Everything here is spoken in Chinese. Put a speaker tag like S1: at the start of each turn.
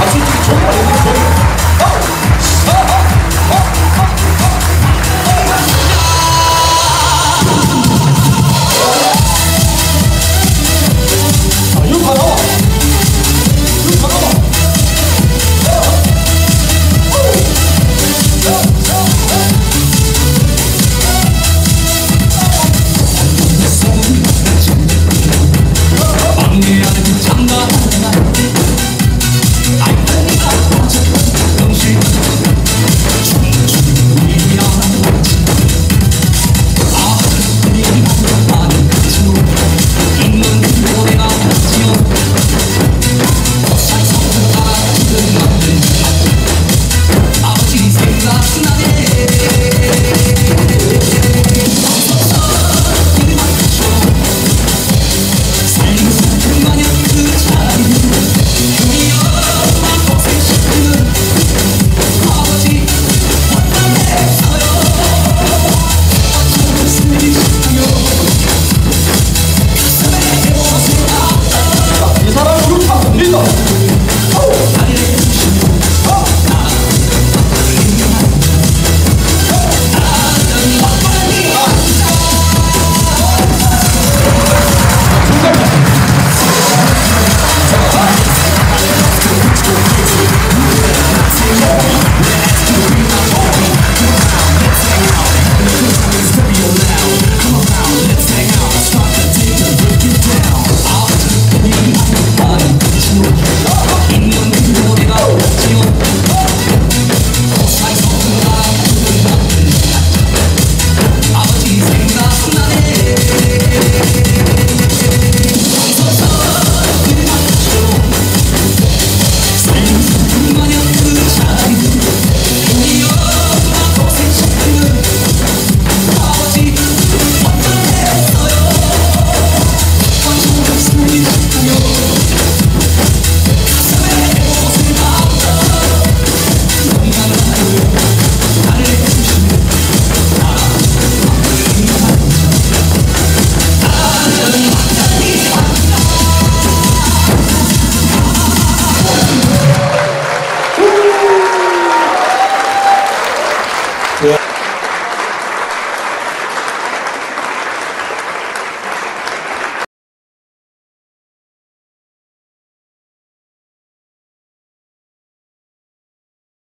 S1: 好，继续冲！冲！
S2: 冲！